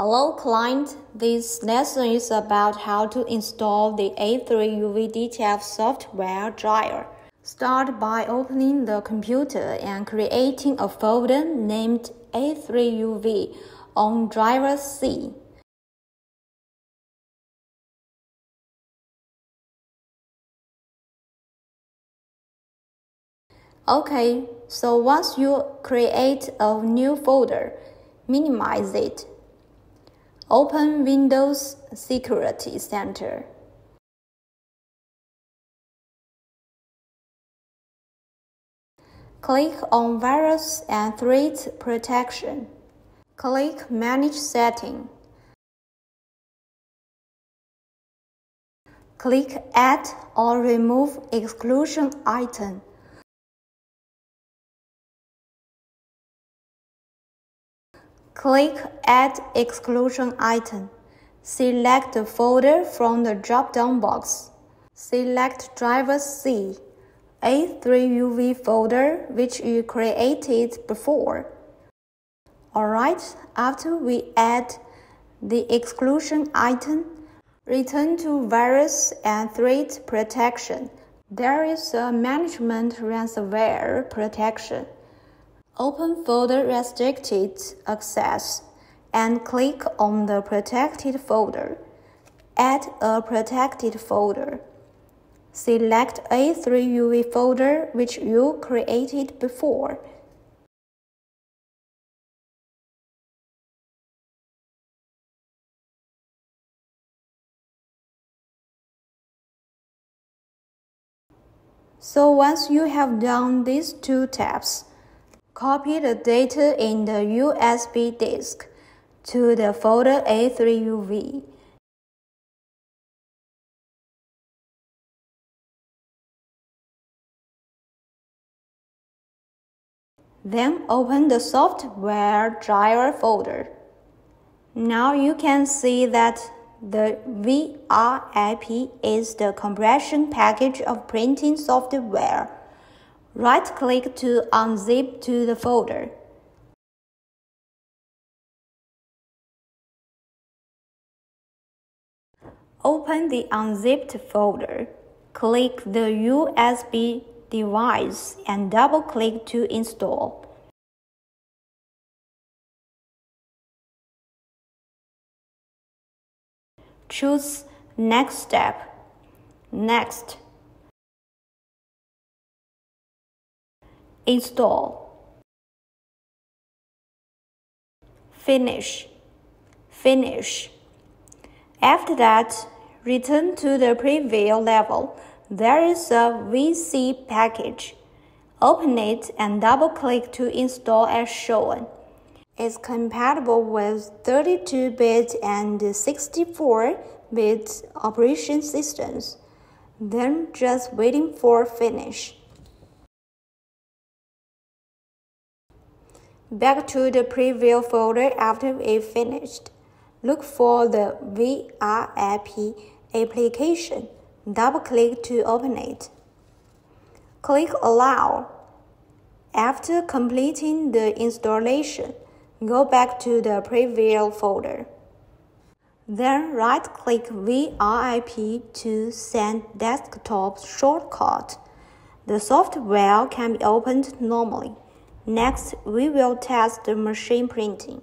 Hello client, this lesson is about how to install the A3UV DTF software driver. Start by opening the computer and creating a folder named A3UV on driver C. Okay, so once you create a new folder, minimize it Open Windows Security Center. Click on Virus and Threat Protection. Click Manage Setting. Click Add or Remove Exclusion Item. Click Add Exclusion item. Select the folder from the drop-down box. Select Driver C, A3UV folder which you created before. Alright, after we add the exclusion item, return to Virus and Threat Protection. There is a Management Ransomware Protection. Open Folder Restricted Access and click on the protected folder. Add a protected folder. Select A3UV folder which you created before. So once you have done these two steps, Copy the data in the USB disk to the folder A3UV. Then open the software driver folder. Now you can see that the VRIP is the compression package of printing software. Right-click to unzip to the folder. Open the unzipped folder. Click the USB device and double-click to install. Choose Next step. Next. Install. Finish. Finish. After that return to the preview level. There is a VC package. Open it and double click to install as shown. It's compatible with 32-bit and 64-bit operation systems. Then just waiting for finish Back to the preview folder after it finished. Look for the VRIP application. Double click to open it. Click Allow. After completing the installation, go back to the preview folder. Then right click VRIP to send desktop shortcut. The software can be opened normally. Next, we will test the machine printing.